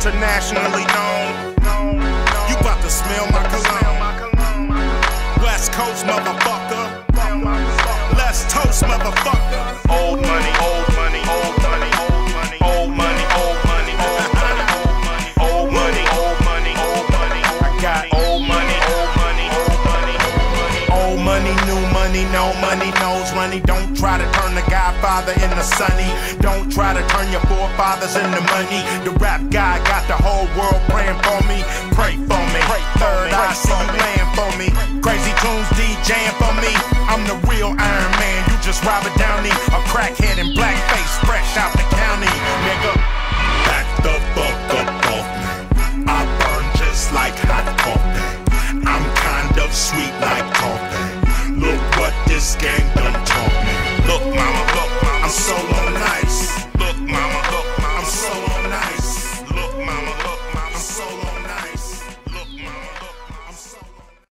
internationally known. You about to smell my cologne. West Coast motherfucker. Let's toast motherfucker. Old money, old money, old money, old money, old money, old money, old money, old money, old money, old money. I got old money, old money, old money, old money, new money, no money, knows money. Don't try to turn the Godfather into Sonny. Don't try to turn your forefathers into money. The rap guy got the whole world praying for me. Pray for me. Third eye see you laying for me. Crazy Toones DJing for me. I'm the real Iron Man. You just Robert Downey, a crackhead in blackface, fresh out the county, nigga. Back the fuck up off me. I burn just like hot coffee. I'm kind of sweet like coffee. Look what this game.